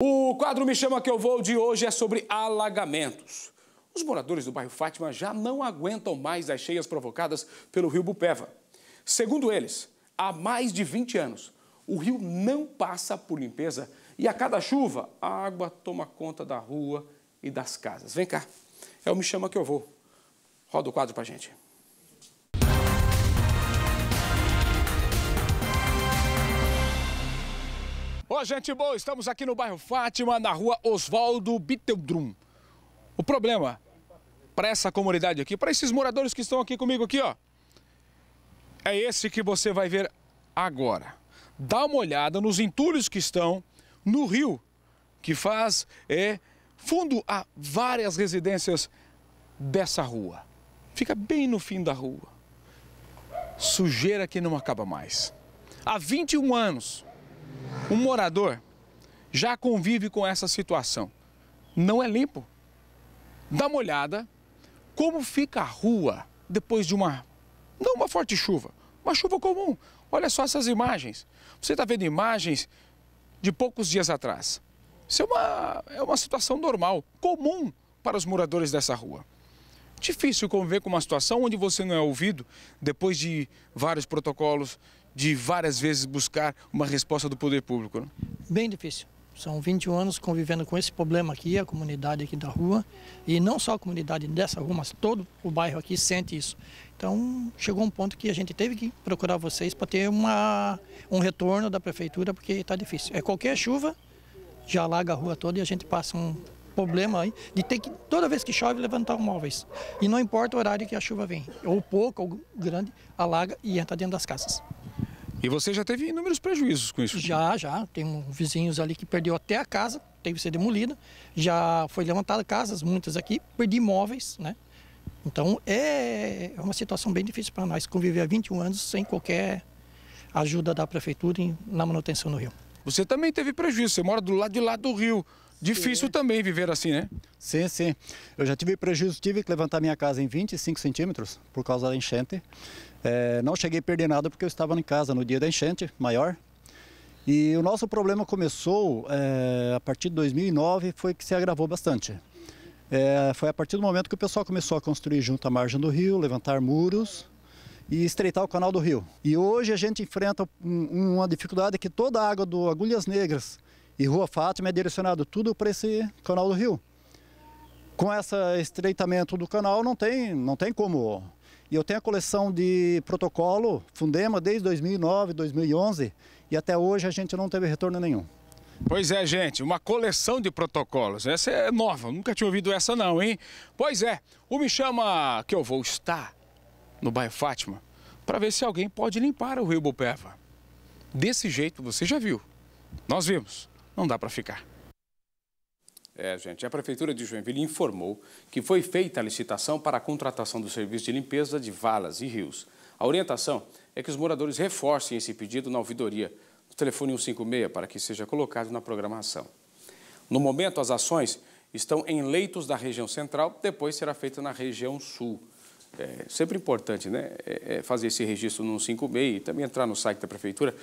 O quadro Me Chama Que Eu Vou de hoje é sobre alagamentos. Os moradores do bairro Fátima já não aguentam mais as cheias provocadas pelo rio Bupeva. Segundo eles, há mais de 20 anos, o rio não passa por limpeza e a cada chuva a água toma conta da rua e das casas. Vem cá, é o Me Chama Que Eu Vou. Roda o quadro pra gente. Ô, gente boa, estamos aqui no bairro Fátima, na rua Oswaldo Bitteldrum. O problema para essa comunidade aqui, para esses moradores que estão aqui comigo aqui, ó, é esse que você vai ver agora. Dá uma olhada nos entulhos que estão no rio, que faz é, fundo a várias residências dessa rua. Fica bem no fim da rua. Sujeira que não acaba mais. Há 21 anos, um morador já convive com essa situação. Não é limpo. Dá uma olhada como fica a rua depois de uma, não uma forte chuva, uma chuva comum. Olha só essas imagens. Você está vendo imagens de poucos dias atrás. Isso é uma, é uma situação normal, comum para os moradores dessa rua. Difícil conviver com uma situação onde você não é ouvido depois de vários protocolos, de várias vezes buscar uma resposta do poder público. Né? Bem difícil. São 21 anos convivendo com esse problema aqui, a comunidade aqui da rua. E não só a comunidade dessa rua, mas todo o bairro aqui sente isso. Então, chegou um ponto que a gente teve que procurar vocês para ter uma, um retorno da prefeitura, porque está difícil. É qualquer chuva, já alaga a rua toda e a gente passa um problema aí de ter que, toda vez que chove, levantar os móveis. E não importa o horário que a chuva vem, ou pouco ou grande, alaga e entra dentro das casas. E você já teve inúmeros prejuízos com isso? Já, já. Tem vizinhos ali que perdeu até a casa, teve que ser demolida. Já foi levantada casas, muitas aqui, perdi imóveis, né? Então é, é uma situação bem difícil para nós conviver há 21 anos sem qualquer ajuda da prefeitura na manutenção do rio. Você também teve prejuízo, você mora do lado de lá do rio. Difícil sim. também viver assim, né? Sim, sim. Eu já tive prejuízo, tive que levantar minha casa em 25 centímetros por causa da enchente. É, não cheguei a perder nada porque eu estava em casa no dia da enchente maior. E o nosso problema começou é, a partir de 2009, foi que se agravou bastante. É, foi a partir do momento que o pessoal começou a construir junto à margem do rio, levantar muros e estreitar o canal do rio. E hoje a gente enfrenta um, uma dificuldade que toda a água do Agulhas Negras e Rua Fátima é direcionado tudo para esse canal do rio. Com esse estreitamento do canal não tem, não tem como. E eu tenho a coleção de protocolo Fundema desde 2009, 2011 e até hoje a gente não teve retorno nenhum. Pois é, gente, uma coleção de protocolos. Essa é nova, nunca tinha ouvido essa não, hein? Pois é, o Me Chama que eu vou estar no bairro Fátima para ver se alguém pode limpar o rio Bupeva. Desse jeito, você já viu. Nós vimos não dá para ficar. É, gente, a Prefeitura de Joinville informou que foi feita a licitação para a contratação do serviço de limpeza de valas e rios. A orientação é que os moradores reforcem esse pedido na ouvidoria no telefone 156 para que seja colocado na programação. No momento, as ações estão em leitos da região central, depois será feita na região sul. É sempre importante né, é, é fazer esse registro no 156 e também entrar no site da Prefeitura